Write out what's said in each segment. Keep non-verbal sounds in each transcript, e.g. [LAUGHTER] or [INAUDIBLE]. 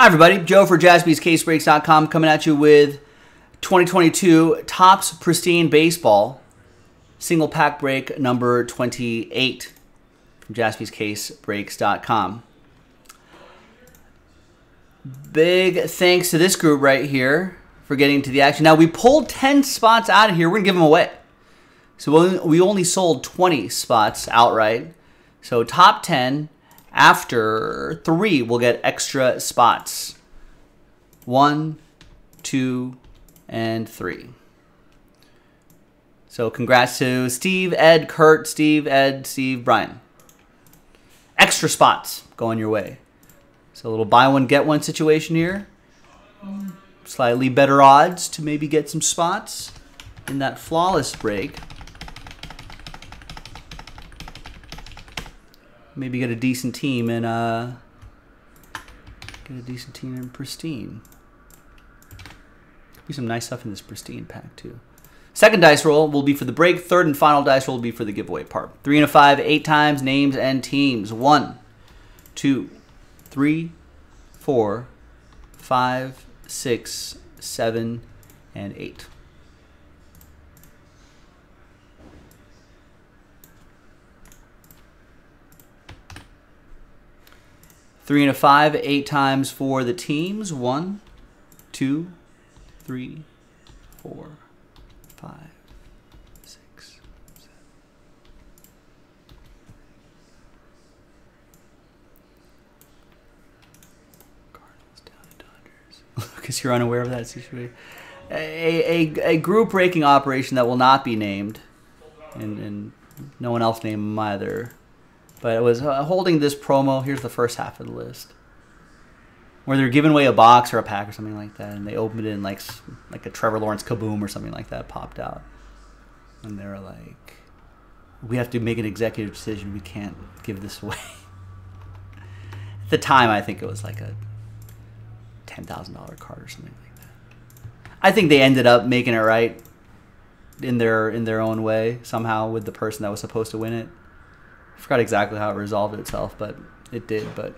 Hi, everybody. Joe for jaspyscasebreaks.com coming at you with 2022 Topps Pristine Baseball single pack break number 28 from jaspyscasebreaks.com. Big thanks to this group right here for getting to the action. Now, we pulled 10 spots out of here. We're going to give them away. So we only sold 20 spots outright. So top 10 after three, we'll get extra spots. One, two, and three. So congrats to Steve, Ed, Kurt, Steve, Ed, Steve, Brian. Extra spots going your way. So a little buy one, get one situation here. Slightly better odds to maybe get some spots in that flawless break. Maybe get a decent team and uh, get a decent team in pristine. Could be some nice stuff in this pristine pack too. Second dice roll will be for the break. Third and final dice roll will be for the giveaway part. Three and a five, eight times, names and teams. One, two, three, four, five, six, seven, and eight. Three and a five, eight times for the teams. One, two, three, four, five, six, seven. [LAUGHS] Cardinals down to Dodgers. Because you're unaware of that situation. A, a, a group breaking operation that will not be named, and, and no one else named them either. But it was uh, holding this promo. Here's the first half of the list, where they're giving away a box or a pack or something like that, and they opened it and like like a Trevor Lawrence kaboom or something like that popped out, and they're like, "We have to make an executive decision. We can't give this away." [LAUGHS] At the time, I think it was like a ten thousand dollar card or something like that. I think they ended up making it right in their in their own way somehow with the person that was supposed to win it. I forgot exactly how it resolved itself, but it did. But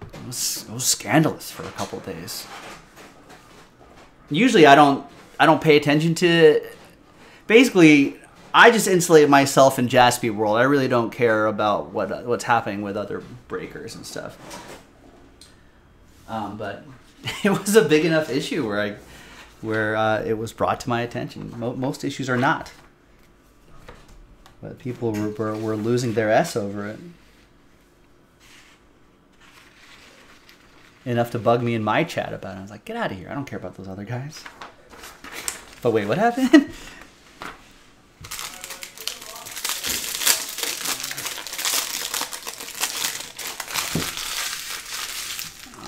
it was, it was scandalous for a couple days. Usually, I don't I don't pay attention to. Basically, I just insulate myself in Jaspy world. I really don't care about what what's happening with other breakers and stuff. Um, but [LAUGHS] it was a big enough issue where I where uh, it was brought to my attention. Mo most issues are not. But people were, were, losing their S over it. Enough to bug me in my chat about it. I was like, get out of here. I don't care about those other guys. But wait, what happened? [LAUGHS]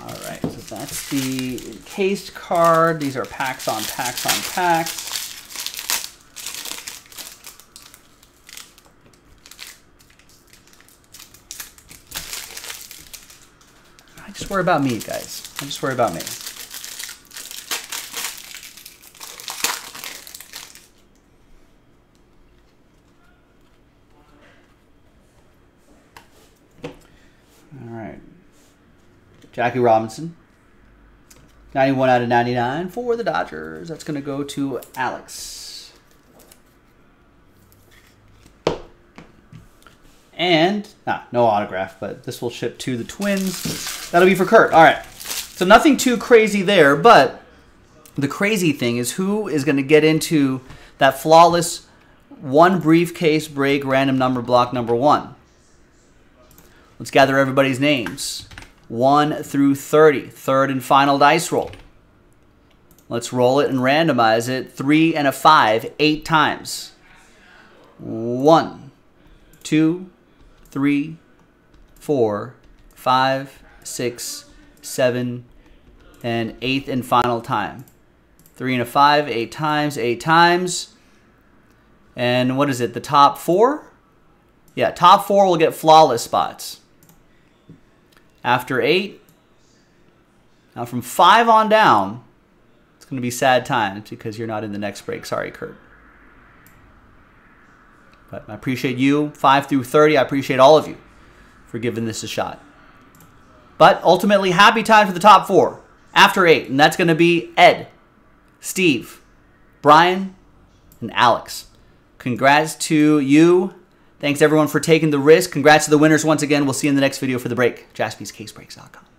Alright, so that's the encased card. These are packs on packs on packs. Just worry about me, guys. I just worry about me. All right. Jackie Robinson. 91 out of 99 for the Dodgers. That's going to go to Alex. And, ah, no autograph, but this will ship to the Twins. That'll be for Kurt. All right. So nothing too crazy there, but the crazy thing is who is going to get into that flawless one briefcase break random number block number one. Let's gather everybody's names. 1 through 30, third and final dice roll. Let's roll it and randomize it. 3 and a 5, 8 times. 1, 2, three, four, five, six, seven, and eighth and final time. Three and a five, eight times, eight times. And what is it, the top four? Yeah, top four will get flawless spots. After eight, now from five on down, it's going to be sad times because you're not in the next break. Sorry, Kurt. But I appreciate you, 5 through 30. I appreciate all of you for giving this a shot. But ultimately, happy time for the top four after eight. And that's going to be Ed, Steve, Brian, and Alex. Congrats to you. Thanks everyone for taking the risk. Congrats to the winners once again. We'll see you in the next video for the break. JaspysCaseBreaks.com.